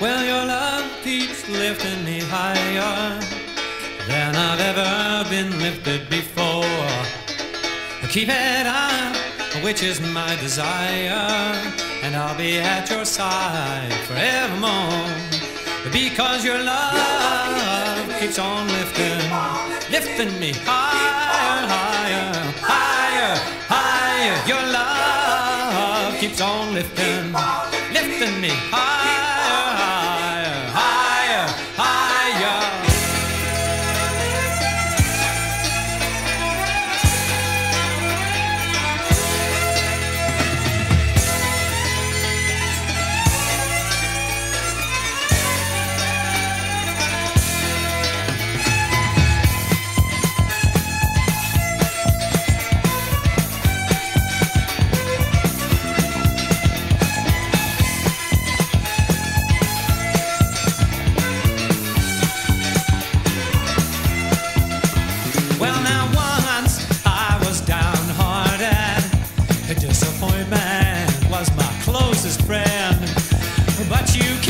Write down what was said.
Well, your love keeps lifting me higher than I've ever been lifted before. Keep it up, which is my desire, and I'll be at your side forevermore. Because your love keeps on lifting, lifting me higher, higher, higher, higher. Your love keeps on lifting, lifting me higher you can't.